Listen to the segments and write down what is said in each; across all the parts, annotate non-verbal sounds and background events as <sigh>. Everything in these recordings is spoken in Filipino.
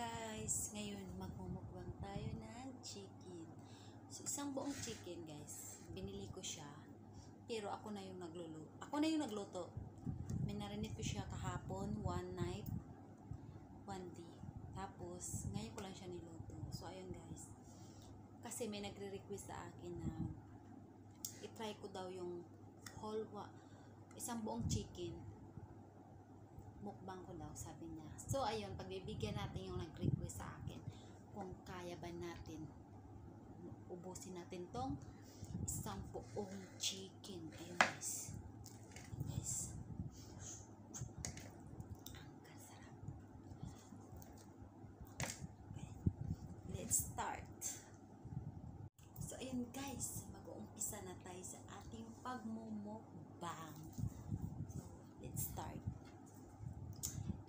guys, ngayon magmumukbang tayo ng chicken. So, isang buong chicken guys, binili ko siya. Pero ako na yung nagluluto. Ako na yung nagluto. Minarinate ko siya kahapon, one night, one day. Tapos, ngayon ko lang siya niluto. So, ayun guys. Kasi may nagre-request sa akin na itry ko daw yung whole, isang buong chicken mukbang ko daw, sabi niya. So, ayun, pagbibigyan natin yung nag-request sa akin kung kaya ba natin ubusin natin tong isang buong chicken. Ayun, guys. Guys. Ang kasarap. Okay. Let's start. So, ayun guys, mag-uumpisa na tayo sa ating pagmumukbang. So, let's start.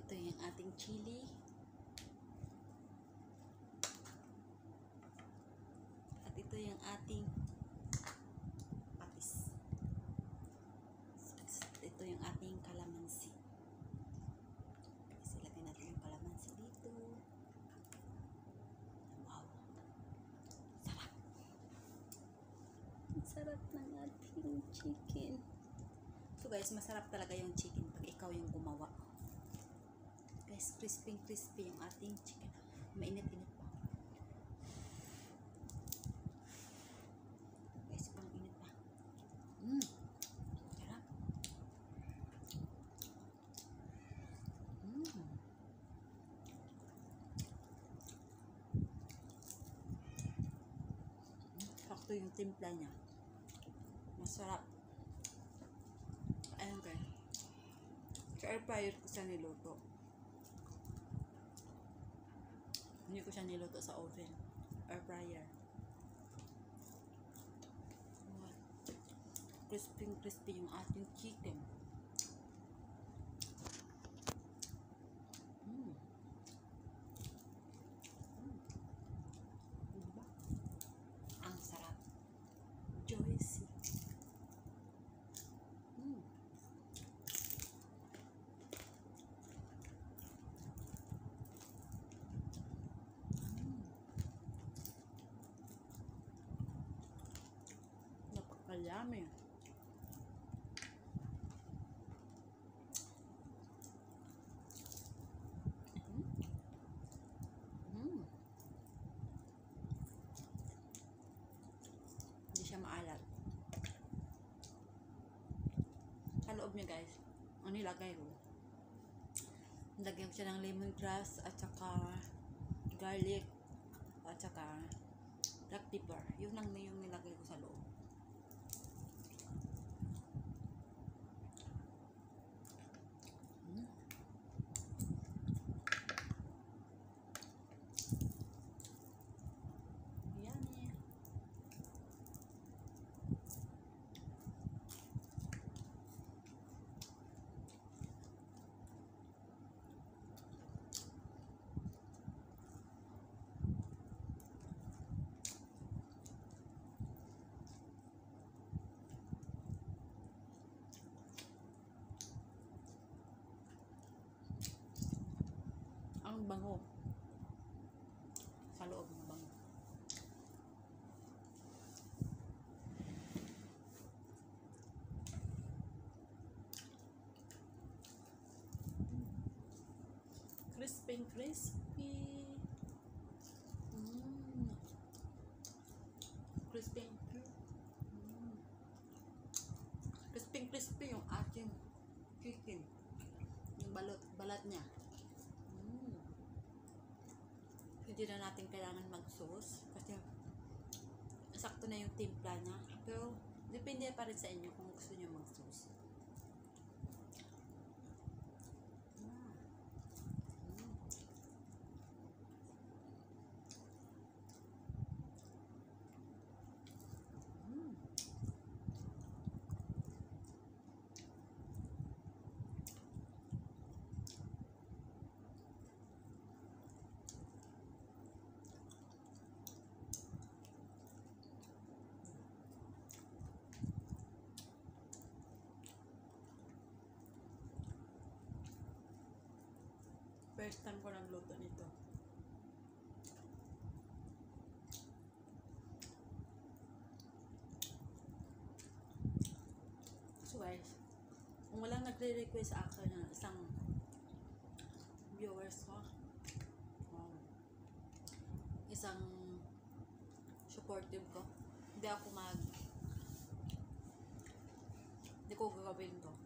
Ito yung ating chili. At ito yung ating patis. Ito yung ating kalamansi. Kasi lagyan natin yung kalamansi dito. Wow. Sarap. Sarap ng ating chicken. So guys, masarap talaga yung chicken Guys, crispy crispy yung ating chicken. Mainit-init pa. Guys, pang init pa. Mmm. Sarap. Mmm. Yung timpla niya. Masarap. Ayun guys. Sa air fryer ko siya niluto. Hindi ko siya niluto sa oven. Air fryer. Wow. Crispy crispy yung ating chicken. Mm. Mm. Diba? Ang sarap. Juicy. Mm. Napakalyami. Mm. Siya maalat. Sa loob niya guys, ang nilagay ko. Nilagyan ko siya ng lemongrass at saka garlic at saka black pepper. Yun lang na yung nilagay ko sa loob. Mm. Yummy. Ang bango. Sa loob ng bango. Crispy, crispy. Mm. Crispy, mm. Crispy, crispy yung ating chicken. Yung balot, balat niya. Mm. Hindi na natin kailangan mag-sauce kasi sakto na yung timpla niya. Pero depende pa rin sa inyo kung gusto niyo mag-sauce. First time ko nagluto nito. So guys, kung walang nagre-request sa akin ng isang viewers ko, um, isang supportive ko, hindi ako mag hindi ko gagawin to.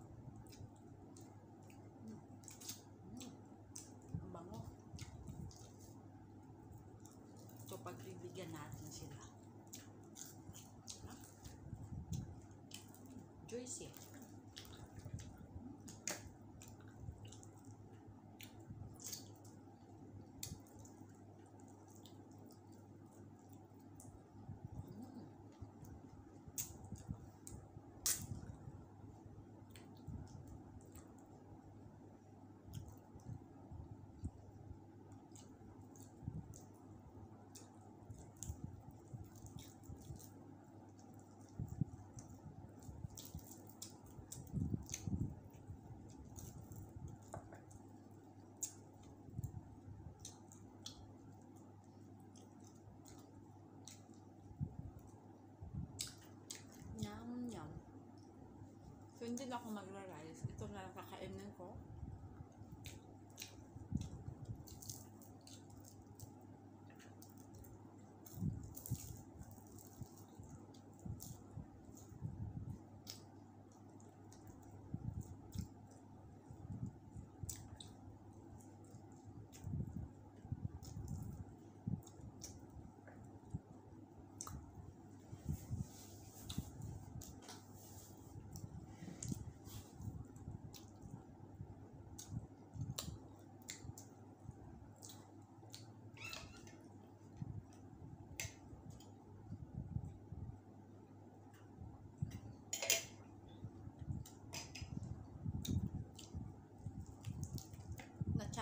So, hindi na ako magra-rice. Ito na lang kakainin ko.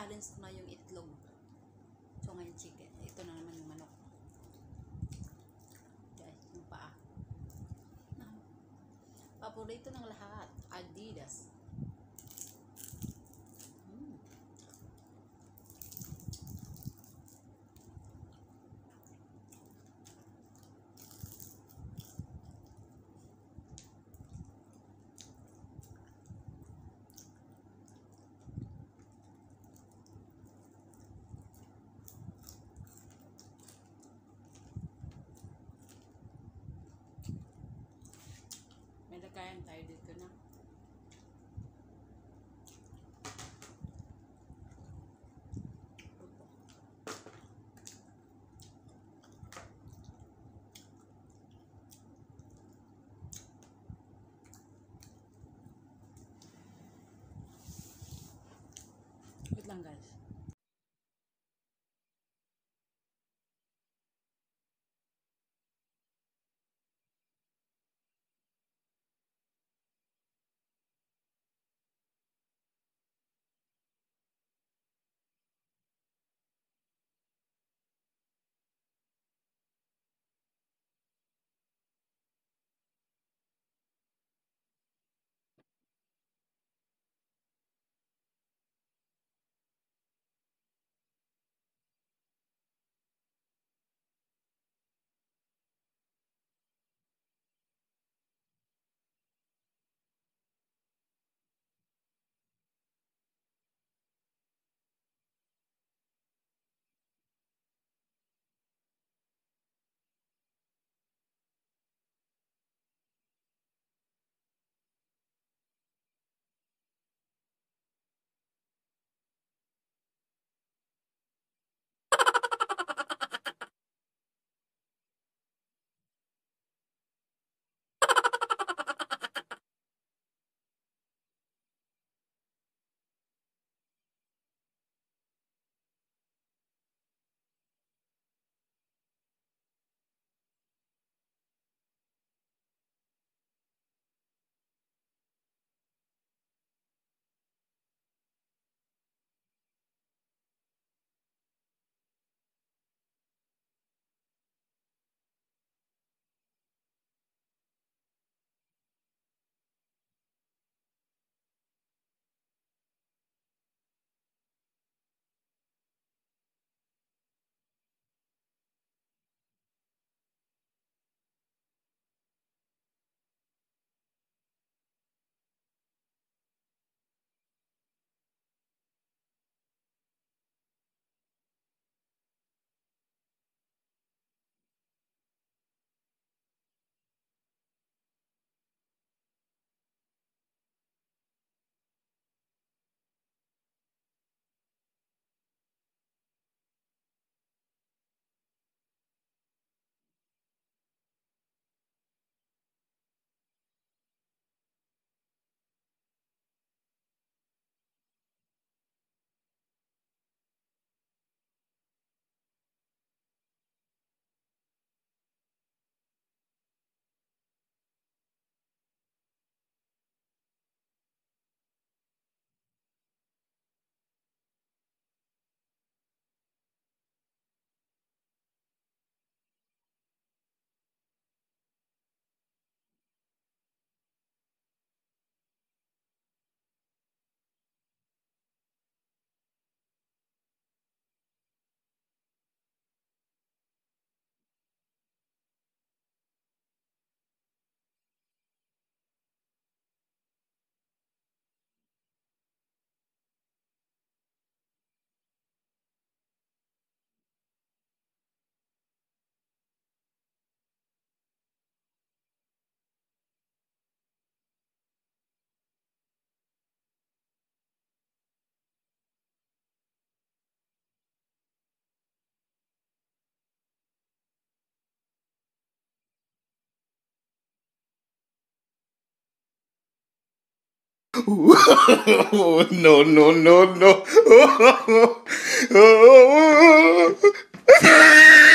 Na-challenge ko na yung itlog. So, ngayon chicken. Ito na naman yung manok. Guys, yung paa. Paborito ng lahat. Adidas. Mm. May lagayan tayo dito na. Wait lang guys. <laughs> no, no, no, no. <laughs>